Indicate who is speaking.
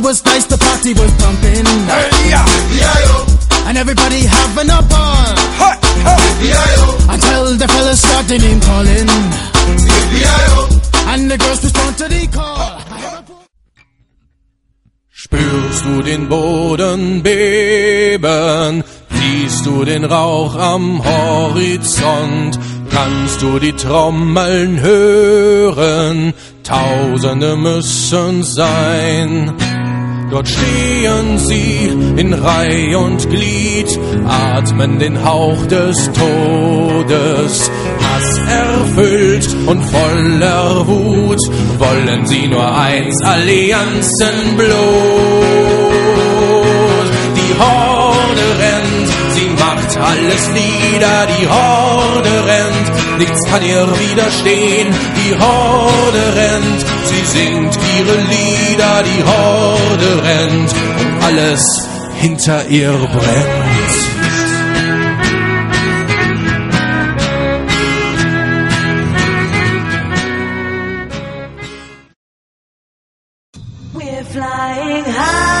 Speaker 1: it was nice, the party was pumping. Hey, yeah, and everybody having a ball. Hey, hey. Until the fellas started name calling. And the girls respond to the call.
Speaker 2: Spürst du den Boden beben? Siehst du den Rauch am Horizont? Kannst du die Trommeln hören? Tausende müssen sein. Dort stehen sie in Reih und Glied, atmen den Hauch des Todes. Hass erfüllt und voller Wut wollen sie nur eins, Allianzenblut. Die Horde rennt, sie macht alles nieder, die Horde rennt, nichts kann ihr widerstehen, die Horde rennt, sie singt ihre Lieder, die Horde rennt und alles hinter ihr brennt.
Speaker 3: flying high.